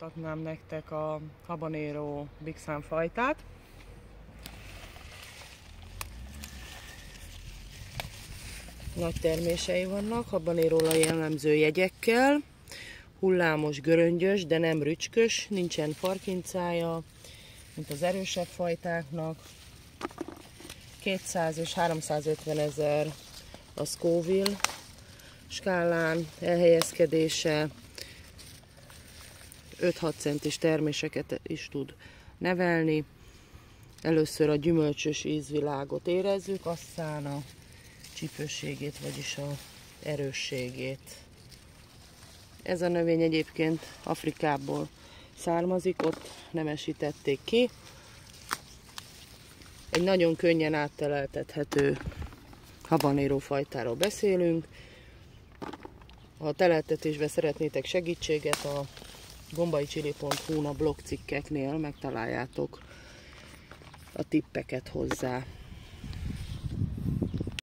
Mutatnám nektek a habanero Big Sun fajtát. Nagy termései vannak, habanéróla jellemző jegyekkel. Hullámos, göröngyös, de nem rücskös, nincsen farkincája, mint az erősebb fajtáknak. 200 és 350 ezer a Scoville skálán elhelyezkedése, 5-6 centis terméseket is tud nevelni. Először a gyümölcsös ízvilágot érezzük, aztán a csípőségét, vagyis a erősségét. Ez a növény egyébként Afrikából származik, ott nemesítették ki. Egy nagyon könnyen átteleltethető habanéró fajtáról beszélünk. Ha a teleltetésben szeretnétek segítséget, a gombaicsili.hu-n a blog cikkeknél megtaláljátok a tippeket hozzá.